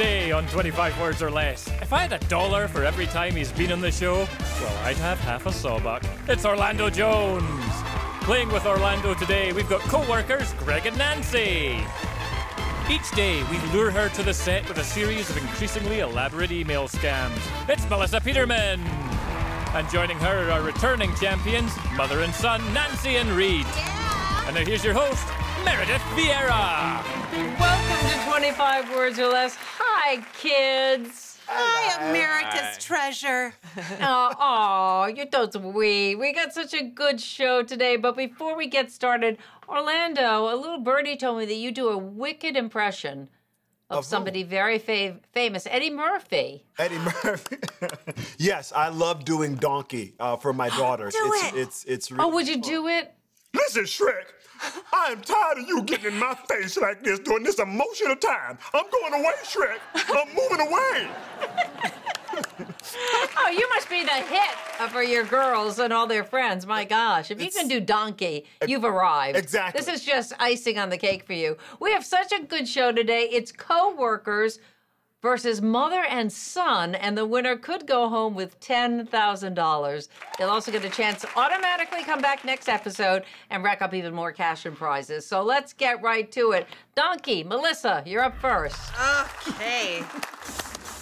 Today on 25 Words or Less. If I had a dollar for every time he's been on the show, well, I'd have half a sawbuck. It's Orlando Jones. Playing with Orlando today, we've got co workers Greg and Nancy. Each day, we lure her to the set with a series of increasingly elaborate email scams. It's Melissa Peterman. And joining her are returning champions, mother and son, Nancy and Reed. Yeah. And now here's your host, Meredith Vieira. Welcome 25 Words or Less. Hi, kids. Hi, America's treasure. Oh, aw, you're so sweet. We got such a good show today, but before we get started, Orlando, a little birdie told me that you do a wicked impression of, Of who? somebody very fa- famous, Eddie Murphy. Eddie Murphy. yes, I love doing Donkey uh, for my daughters. Do it's, it. It's it's. Oh, really would you fun. do it? Listen, Shrek, I am tired of you getting in my face like this during this emotional time. I'm going away, Shrek. I'm moving away. Oh, you must be the hit for your girls and all their friends. My gosh, if you can do Donkey, you've arrived. Exactly. This is just icing on the cake for you. We have such a good show today. It's co-workers versus mother and son, and the winner could go home with $10,000. They'll also get a chance to automatically come back next episode and rack up even more cash and prizes. So let's get right to it. Donkey, Melissa, you're up first. Okay.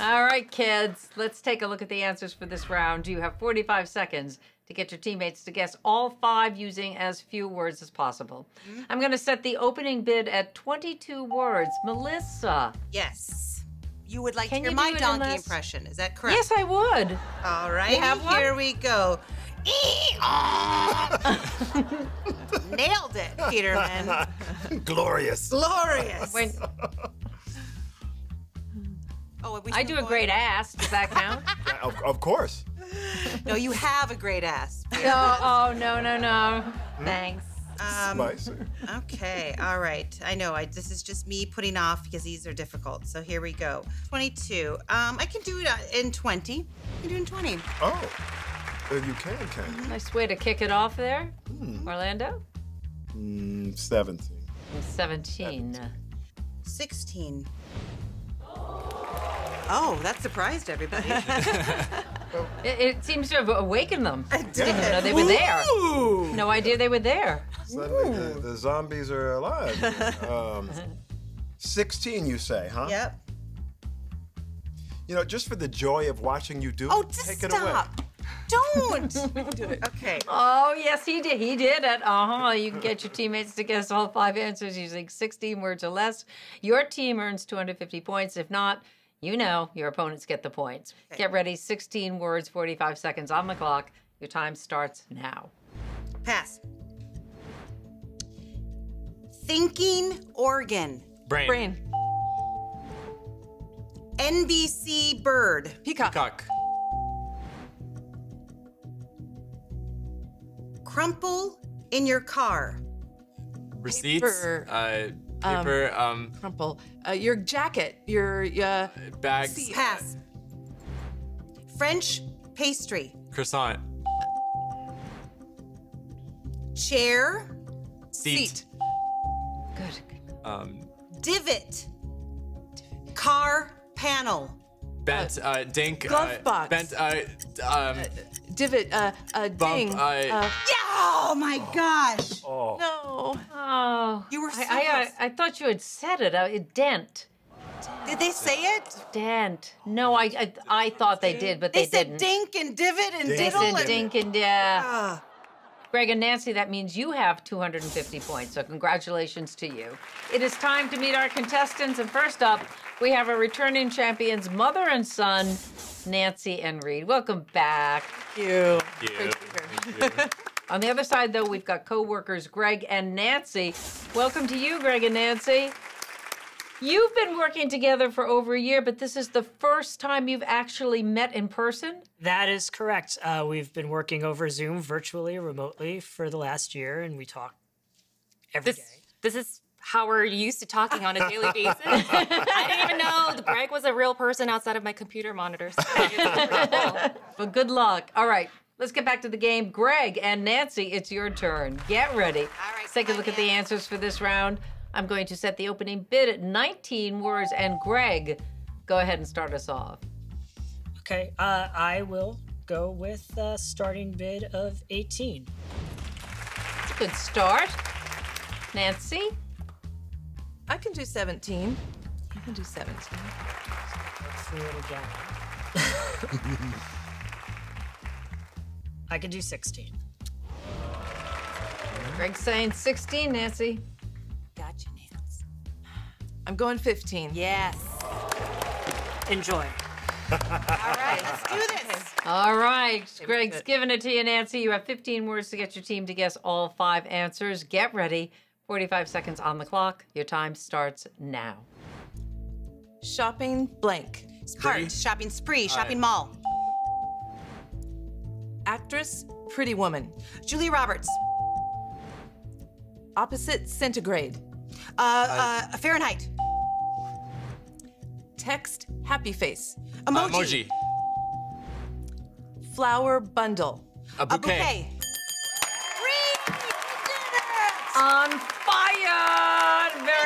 All right, kids, let's take a look at the answers for this round. You have 45 seconds to get your teammates to guess all five using as few words as possible. Mm-hmm. I'm going to set the opening bid at 22 words. Melissa. Yes. You would like Can to hear my do it in donkey less- impression. Is that correct? Yes, I would. All right. have one? Here we go. Nailed it, Peterman. Glorious. Glorious. Wait, oh, we I do a going? great ass. Does that count? Yeah, of, of course. No, you have a great ass. oh, oh, no, no, no. Thanks. Um, Spicy. Okay, all right. I know. I this is just me putting off because these are difficult. So here we go. 22. Um, I can do it uh, in 20. I can do it in 20. Oh, uh, you can, can you? Nice way to kick it off there. Orlando? Mm, 17. 17. 16. Oh, that surprised everybody. It, it seems to have awakened them. I did. didn't even know they were there. Ooh. No idea they were there. Suddenly the, the zombies are alive. Um, 16, you say, huh? Yep. You know, just for the joy of watching you do Oh, it, just take it stop. Don't do it. Okay. Oh, yes, he did. He did it. Uh huh. You can get your teammates to guess all five answers using 16 words or less. Your team earns 250 points. If not, you know your opponents get the points. Get ready. 16 words, 45 seconds on the clock. Your time starts now. Pass. Thinking organ. Brain. Brain. NBC bird. Peacock. Cock. Crumple in your car. Receipts. Paper. Uh, paper. Um, Crumple. Uh, your jacket. Your uh, bags. See- Pass. French pastry. Croissant. Chair. Seat. seat. Good. Um, Divot. Car panel. bent. Uh, dink. glove uh, box. Bent. Uh, um, Divot. Uh, uh, Bump, ding. uh, uh, Yeah, oh my gosh. Oh. no. Oh, You were I, so I, I. I thought you had said it. Uh, dent. Did they say it? Dent. No, I, I, I thought they did, but They, didn't. they, said didn't. dink and divot and Dink. They said and- dink and yeah. Ah. Greg and Nancy, that means you have 250 points, so congratulations to you. It is time to meet our contestants, and first up, we have our returning champions, mother and son, Nancy and Reed. Welcome back. You. you. Thank you. On the other side, though, we've got co-workers Greg and Nancy. Welcome to you, Greg and Nancy. You've been working together for over a year, but this is the first time you've actually met in person. That is correct. Uh, we've been working over Zoom virtually, remotely for the last year, and we talk every day. this this is how we're used to talking on a daily basis. I didn't even know Greg was a real person outside of my computer monitors. Well, good luck. All right, let's get back to the game. Greg and Nancy, it's your turn. Get ready. All right, Let's take a look at the answers for this round. I'm going to set the opening bid at 19 words, and Greg, Go ahead and start us off. Okay, uh, I will go with a starting bid of 18. It's a good start. Nancy? I can do 17. I can do 17. Let's see it again. I can do 16. Greg's saying 16, Nancy. Gotcha, Nance. I'm going 15. Yes. Enjoy. All right, let's do this. All right, Greg's giving it to you, Nancy. You have 15 words to get your team to guess all five answers. Get ready. 45 seconds on the clock. Your time starts now. Shopping blank. Cart, shopping spree, shopping mall. Actress, pretty woman. Julia Roberts. Opposite centigrade. Uh, uh, Fahrenheit. Text, happy face. Emoji. Emoji. Flower bundle. A A bouquet. bouquet. Reed, you did it! On fire!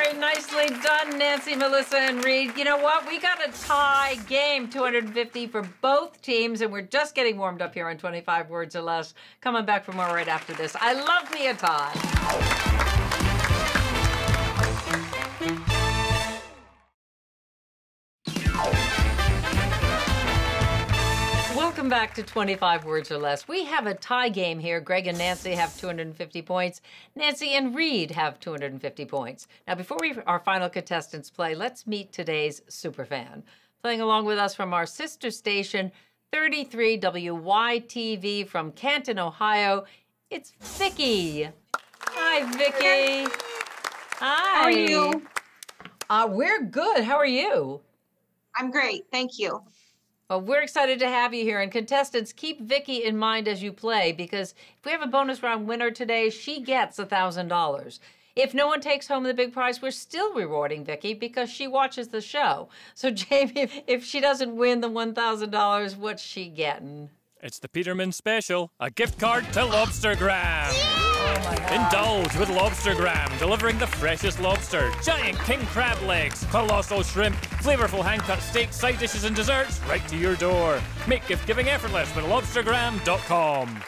Very nicely done, Nancy, Melissa, and Reed. You know what? We got a tie game, 250 for both teams, and we're just getting warmed up here on 25 words or less. Coming back for more right after this. I love me a tie. Welcome back to 25 Words or Less. We have a tie game here. Greg and Nancy have 250 points. Nancy and Reed have 250 points. Now, before we, our final contestants play, let's meet today's superfan. Playing along with us from our sister station, 33 WYTV from Canton, Ohio, it's Vicky. Hi, Vicky. Hi. How are you? Uh, we're good. How are you? I'm great. Thank you. Well, we're excited to have you here. And contestants, keep Vicky in mind as you play because if we have a bonus round winner today, she gets $1,000. If no one takes home the big prize, we're still rewarding Vicky because she watches the show. So, Jamie, if, if she doesn't win the $1,000, what's she getting? It's the Peterman special, a gift card to Lobstergram. My God. Indulge with Lobstergram, delivering the freshest lobster, giant king crab legs, colossal shrimp, flavorful hand-cut steaks, side dishes, and desserts right to your door. Make gift giving effortless with Lobstergram.com.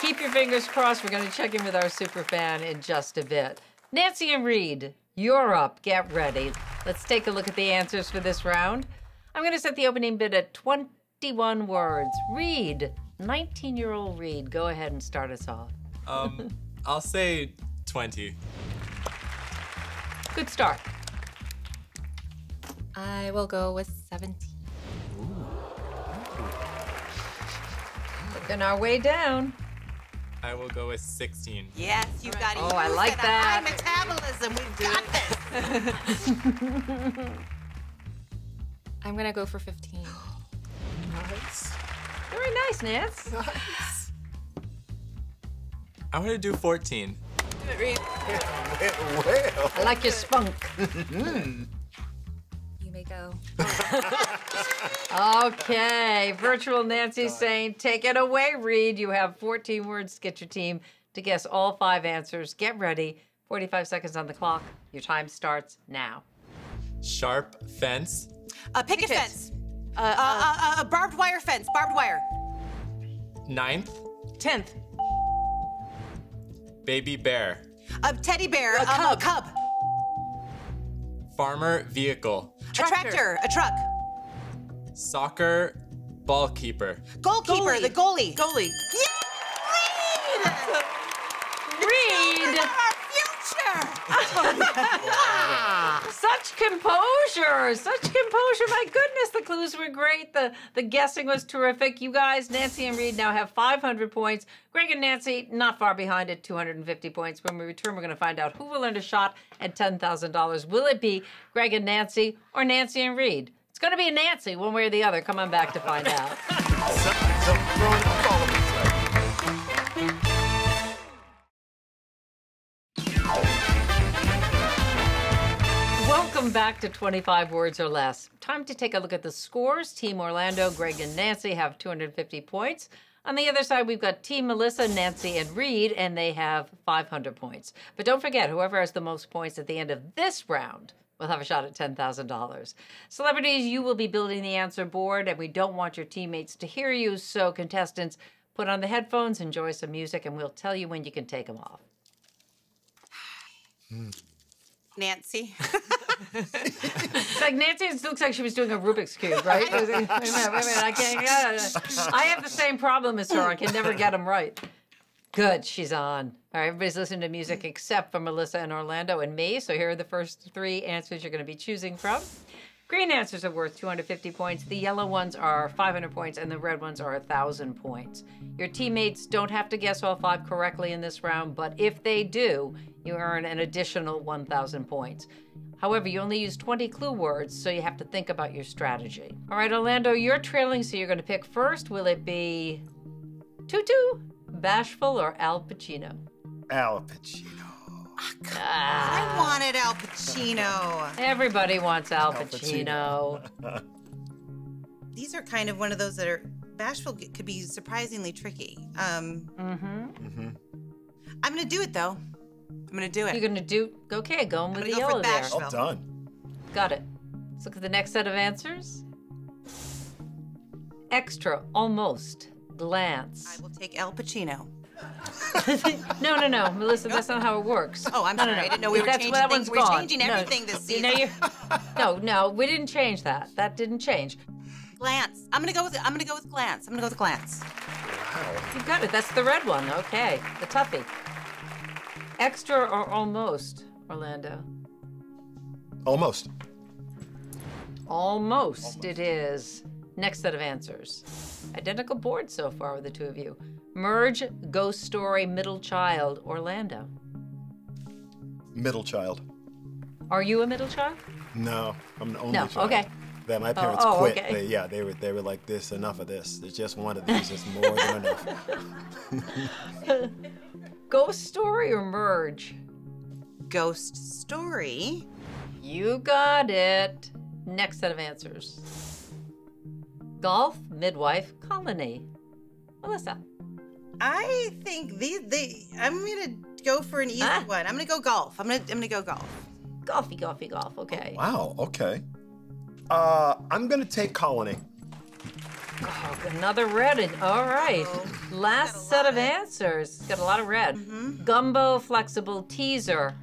Keep your fingers crossed. We're going to check in with our super fan in just a bit. Nancy and Reed, you're up. Get ready. Let's take a look at the answers for this round. I'm going to set the opening bid at 21 words. Reed, 19 year old Reed, go ahead and start us off. Um, I'll say 20. Good start. I will go with 17. Ooh. Working our way down. I will go with 16. Yes, you got it. Oh, I You like said a that. High metabolism. We've got this. I'm going to go for 15. Nice. Very nice, Nance. I'm gonna do 14. Do it, Reed. well. I like your spunk. You may go. Okay, virtual Nancy saying, take it away, Reed. You have 14 words to get your team to guess all five answers. Get ready. 45 seconds on the clock. Your time starts now. Sharp fence. A picket Picket. fence. Uh, uh, uh, barbed wire fence. Barbed wire. Ninth. 10th. Baby bear. A teddy bear. A um, cub. A cub. Farmer vehicle. A Tractor. tractor. A truck. Soccer ball keeper. Goalkeeper. Goalie. The goalie. Goalie. Reed! Our future. Such composure! Such composure! My goodness, the clues were great. The the guessing was terrific. You guys, Nancy and Reed now have 500 points. Greg and Nancy not far behind at 250 points. When we return, we're going to find out who will earn a shot at $10,000. Will it be Greg and Nancy or Nancy and Reed? It's going to be Nancy, one way or the other. Come on back to find out. Welcome back to 25 Words or Less. Time to take a look at the scores. Team Orlando, Greg and Nancy have 250 points. On the other side, we've got Team Melissa, Nancy, and Reed, and they have 500 points. But don't forget, whoever has the most points at the end of this round will have a shot at $10,000. Celebrities, you will be building the answer board, and we don't want your teammates to hear you. So, contestants, put on the headphones, enjoy some music, and we'll tell you when you can take them off. Hmm. Nancy. It's like Nancy it looks like she was doing a Rubik's Cube, right? Wait a minute, wait a minute, wait a minute. I can't. yeah. I have the same problem as her. I can never get them right. Good, she's on. All right, everybody's listening to music except for Melissa and Orlando and me. So here are the first three answers you're going to be choosing from. Green answers are worth 250 points. The yellow ones are 500 points, and the red ones are 1,000 points. Your teammates don't have to guess all five correctly in this round, but if they do, you earn an additional 1,000 points. However, you only use 20 clue words, so you have to think about your strategy. All right, Orlando, you're trailing, so you're going to pick first. Will it be Tutu, Bashful, or Al Pacino? Al Pacino. I wanted Al Pacino. Everybody wants Al Al Pacino. These are kind of one of those that are bashful could be surprisingly tricky. Um, Mm-hmm. I'm gonna do it though. I'm gonna do it. You're gonna do okay. Going with the gonna go for yellow there. Bashful. Well done. Got it. Let's look at the next set of answers. Extra, almost, glance. I will take Al Pacino. no, no, no, Melissa, that's not how it works. Oh, I'm no, sorry. No, no. I didn't know we were That's- changing that things. one's We're gone. changing No. everything this You know, season. you- no, no, we didn't change that. That didn't change. Glance. I'm gonna go with. I'm gonna go with glance. I'm gonna go with glance. Wow. You got it. That's the red one. Okay, the toughie. Extra or almost, Orlando? Almost. Almost, it is. Next set of answers. Identical board so far with the two of you. Merge, ghost story, middle child, Orlando. Middle child. Are you a middle child? No, I'm the only No, child. okay. That my parents oh, oh quit. okay. They, yeah, they were they were like this. Enough of this. There's just one of these. It's more than enough. Ghost story or merge? Ghost story. You got it. Next set of answers. Golf, midwife, colony. Melissa. I think these. They. I'm gonna go for an easy Ah. one. I'm gonna go golf. I'm gonna. I'm gonna go golf. Golfy, golfy, golf. Okay. Wow. Okay. Uh, I'm gonna take colony. Oh, another red. And, all right. Last set of of- answers. Got a lot of red. Mm-hmm. Gumbo, flexible, teaser.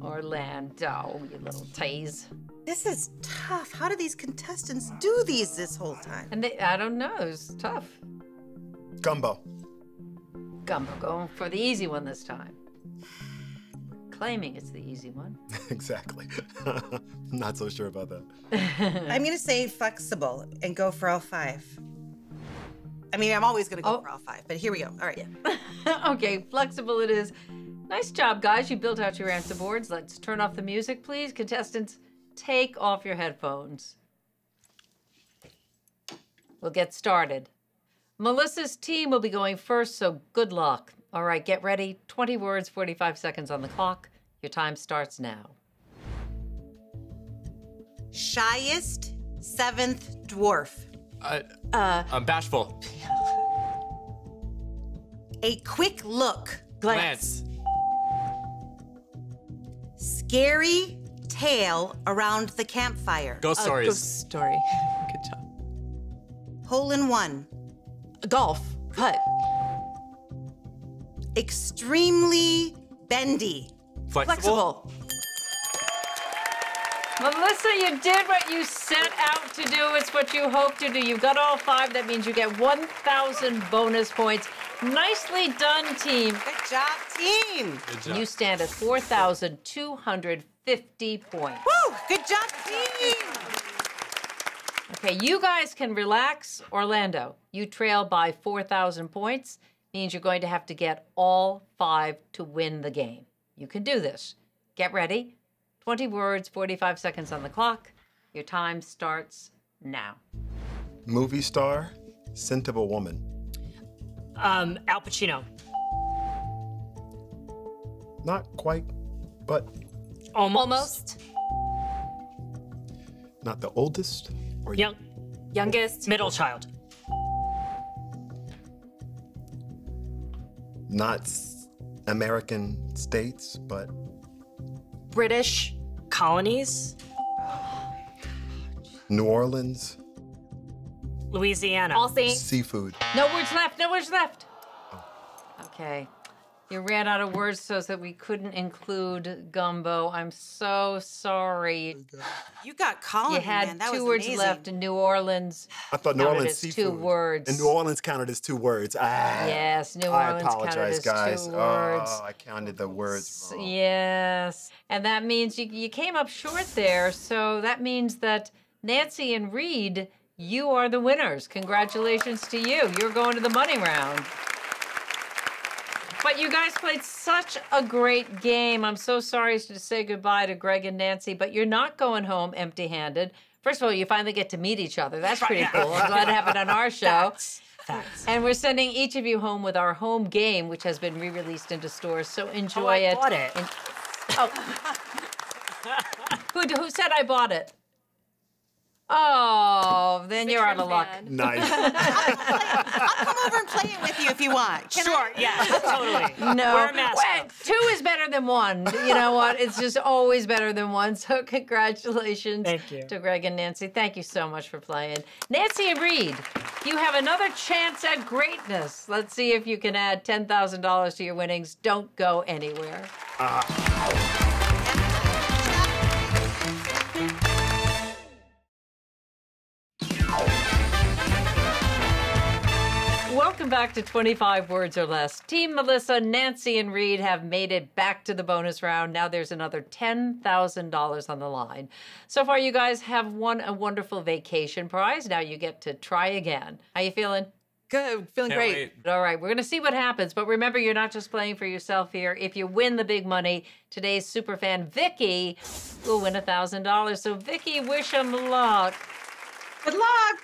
Orlando, you little tease. This is tough. How do these contestants do these this whole time? And they, I don't know. It's tough. Gumbo. Gumbo going for the easy one this time. Claiming it's the easy one. exactly. Not so sure about that. I'm gonna say flexible and go for all five. I mean, I'm always gonna go Oh. for all five, but here we go. All right. Yeah. okay, flexible it is. Nice job, guys. You built out your answer boards. Let's turn off the music, please. Contestants, take off your headphones. We'll get started. Melissa's team will be going first, so good luck. All right, get ready. 20 words, 45 seconds on the clock. Your time starts now. Shyest seventh dwarf. Uh, Uh, um, bashful. A quick look. Glance. Scary tale around the campfire. Ghost a stories. ghost story. Good job. Hole in one. Golf. Putt. Extremely bendy. Flexible. Flexible. Melissa, you did what you set out to do. It's what you hoped to do. You got all five. That means you get 1,000 bonus points. Nicely done, team. Good job, team. Good job. You stand at 4,250 points. Woo! Good job, team. Okay, you guys can relax. Orlando, you trail by 4,000 points. Means you're going to have to get all five to win the game. You can do this. Get ready. 20 words, 45 seconds on the clock. Your time starts now. Movie star. Scent of a woman. Um, Al Pacino. Not quite, but Almost. Almost. not the oldest. Or Young. Youngest. Middle child. not s- American states, but British. Colonies. New Orleans, Louisiana. All Saints. seafood. No words left. No words left. Oh. Okay. You ran out of words so that we couldn't include gumbo. I'm so sorry. You got colony, You had man. That two was words amazing. left in New Orleans. I thought New Counted Orleans as seafood. two words. And New Orleans counted as two words. Ah. Yes, New I Orleans counted apologize, as guys. two words. Oh, I counted the words wrong. Yes. And that means you, you came up short there. So that means that Nancy and Reed, you are the winners. Congratulations to you. You're going to the money round. But you guys played such a great game. I'm so sorry to say goodbye to Greg and Nancy, but you're not going home empty handed. First of all, you finally get to meet each other. That's pretty cool. I'm glad to have it on our show. Facts. And we're sending each of you home with our home game, which has been re-released into stores. So enjoy Oh, I it. bought it. And- oh. who, who said I bought it? Oh, then you're out of luck. fan. Nice. I'll come over and play it with you if you want. Can I? Sure, yeah, totally. No, Wear a mask. Wait, two is better than one. You know what? It's just always better than one. So congratulations Thank you. to Greg and Nancy. Thank you so much for playing. Nancy and Reed, you have another chance at greatness. Let's see if you can add ten thousand dollars to your winnings. Don't go anywhere. Ah. Welcome back to 25 Words or Less. Team Melissa, Nancy, and Reed have made it back to the bonus round. Now there's another $10,000 on the line. So far, you guys have won a wonderful vacation prize. Now you get to try again. How you feeling? Good. Feeling Can't great. wait. All right, we're going to see what happens. But remember, you're not just playing for yourself here. If you win the big money, today's super fan Vicky, will win $1,000. So, Vicky, wish him luck. Good luck.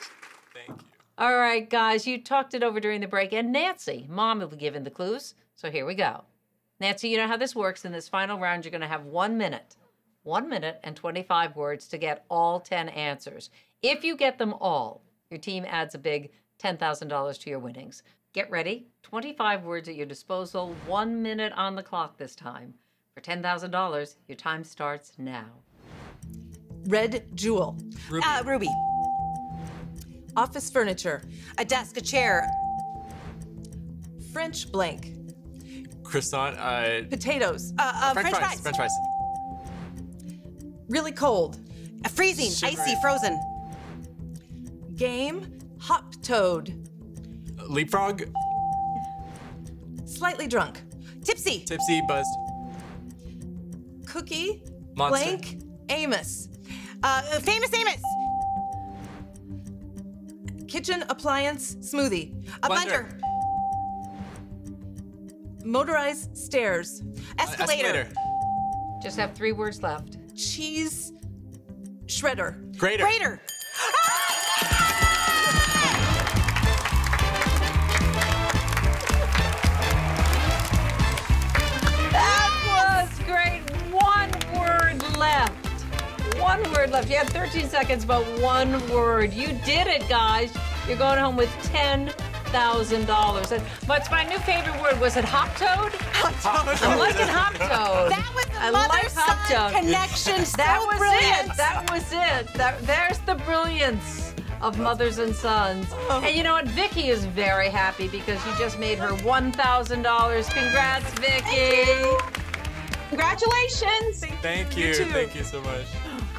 Thank you. All right, guys, you talked it over during the break, and Nancy, mom will be given the clues. So here we go. Nancy, you know how this works. In this final round, you're going to have one minute, one minute and 25 words to get all 10 answers. If you get them all, your team adds a big $10,000 to your winnings. Get ready. 25 words at your disposal, one minute on the clock this time. For $10,000, your time starts now. Red jewel. Ruby. Uh, Ruby. Office furniture. A desk, a chair, French blank. Croissant. Uh, Potatoes. uh, uh, French, fries. French fries. Really cold. A freezing, Sugary. icy, frozen. Game. Hop toad. Leapfrog. Slightly drunk. Tipsy. Tipsy. Buzzed. Cookie. Monster. Blank. Amos. Uh, famous Amos. Kitchen appliance smoothie. A Blender. blender. Motorized stairs. Uh, Escalator. Just have three words left. Cheese shredder. Grater. Grater. Word left. You had 13 seconds, but one word. You did it, guys. You're going home with ten thousand dollars. And what's my new favorite word? Was it hop toad? Hop toad. I'm liking hop toad. That was the I mother-son hop toad. connection. So That was brilliant. it. That was it. That, there's the brilliance of mothers and sons. Oh. And you know what? Vicky is very happy because you just made her $1,000. Congrats, Vicky. Congratulations. Thank you. too. Thank you so much.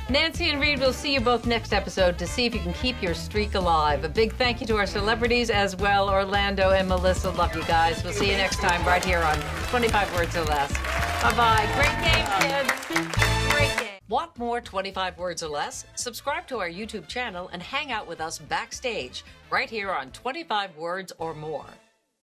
Nancy and Reed we'll see you both next episode to see if you can keep your streak alive. A big thank you to our celebrities as well. Orlando and Melissa, love you guys. We'll see you next time right here on 25 Words or Less. Bye bye. Great game, kids. Great game. Want more 25 Words or Less? Subscribe to our YouTube channel and hang out with us backstage right here on 25 Words or More.